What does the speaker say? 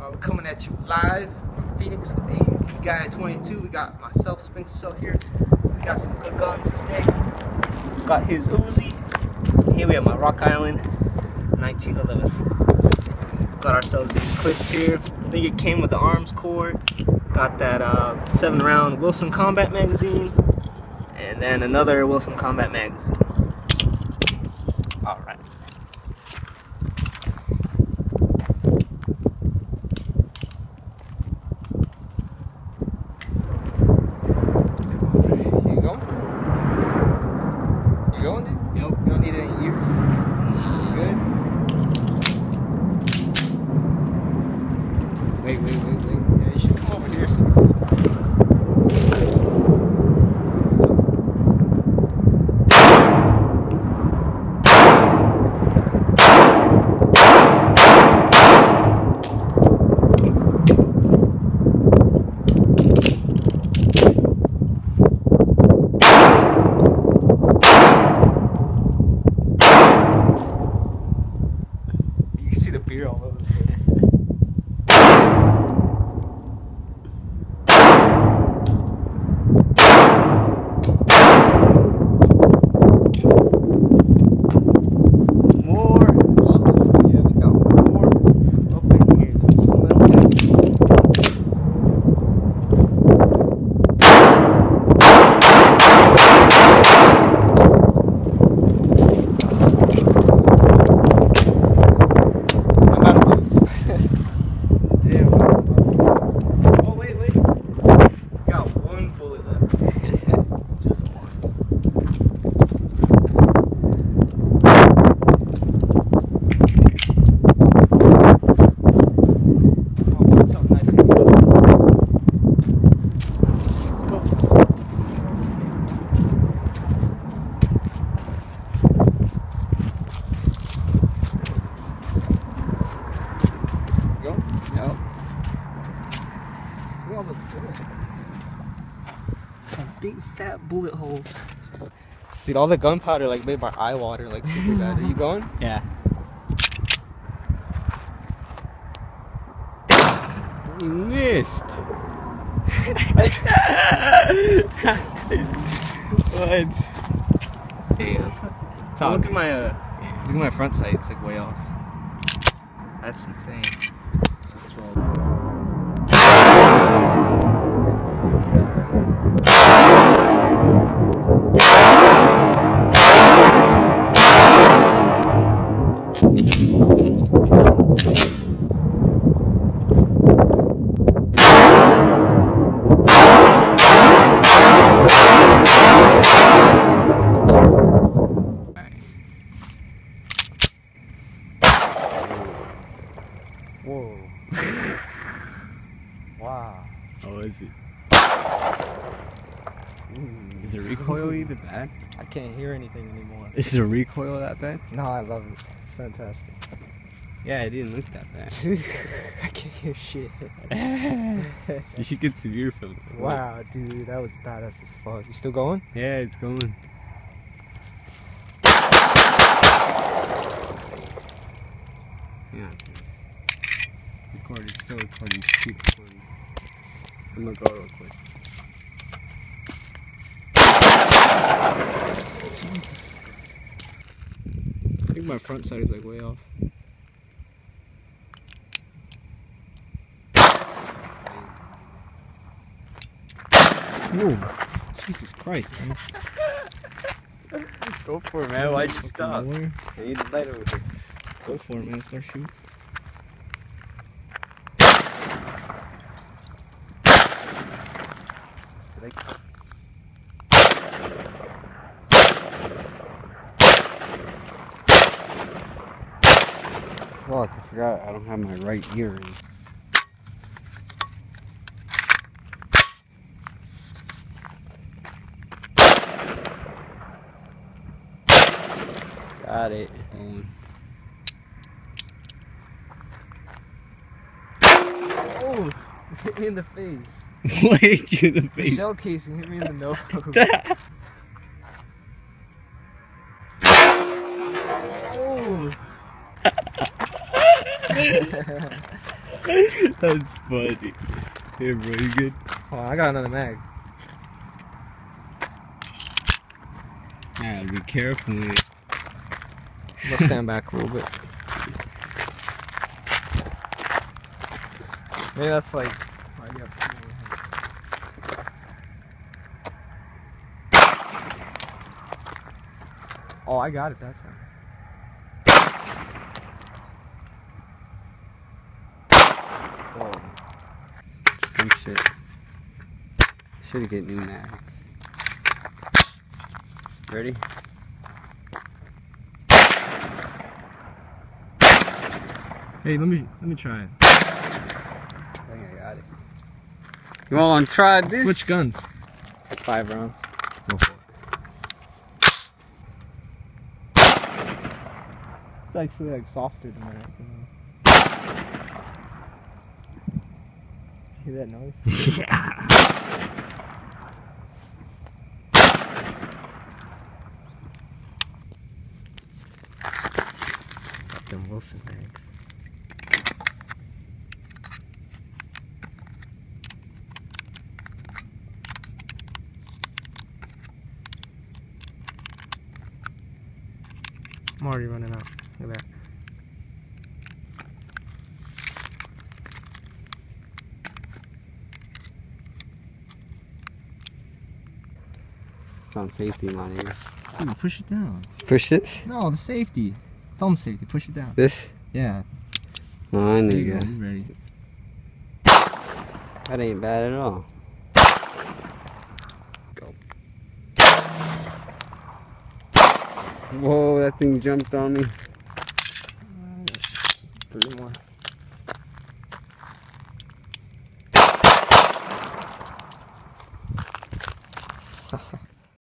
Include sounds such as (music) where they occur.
Uh, we're coming at you live from Phoenix with AZ Guy 22. We got myself, Spencer here. We got some good guns today. Got his Uzi. Here we have my Rock Island 1911. Got ourselves these clips here. I think it came with the Armscor. Got that uh, seven round Wilson Combat magazine. And then another Wilson Combat magazine. All right. You going? You going, dude? Yep. Ears? Good? Wait, wait, wait. Yeah, you should come over here so you see. You can see the beer all over the place. More bubbles. Yeah, we got more up in here. The full metal jackets. I'm out of bullets. Damn. Oh wait, wait. We got one bullet left. Just one. I'll find something nice here. Let's go. Go. Yep. We all looks good. Some big fat bullet holes. Dude, all the gunpowder like made my eye water like super bad. Are you (laughs) going? Yeah. You missed. what? Damn. So look at my uh, look at my front sight. It's like way off. That's insane. Is the recoil even bad? I can't hear anything anymore. Is the recoil that bad? No, I love it. It's fantastic. Yeah, it didn't look that bad. (laughs) I can't hear shit. (laughs) you should get some earphones. wow, dude, that was badass as fuck. You still going? Yeah, it's going. Yeah. Recording, still recording. Keep recording. I'm gonna go real quick. My front side is like way off. Whoa. Jesus Christ, man. Go for it, man. Why'd you stop? nowhere. I need the light over here. Go for it, man. Start shooting. Did I- Fuck, I forgot I don't have my right ear in. Got it. Um, Oh, (laughs) hit me in the face. (laughs) what hit you in the The face? shell casing hit me in the (laughs) nose. oh. (laughs) That's funny. Here, bro, you good? Oh, I got another mag. Yeah, be careful. Man. I'm gonna stand back a little bit. Maybe that's like. right up here. Oh, I got it that time. Oh. Some shit. Should get new mags. Ready? Hey, let me let me try it. I think I got it. You want to try this? Switch guns. Five rounds. Go for it. It's actually like softer than that. You know? Did you hear that noise? (laughs) yeah. Them Wilson bags. I'm already running out. Look at that. Found safety my ears. Dude, push it down. Push this? No, the safety. Thumb safety. Push it down. This? Yeah. I There you go. that. You ready? That ain't bad at all. Go. Whoa, that thing jumped on me. Three more.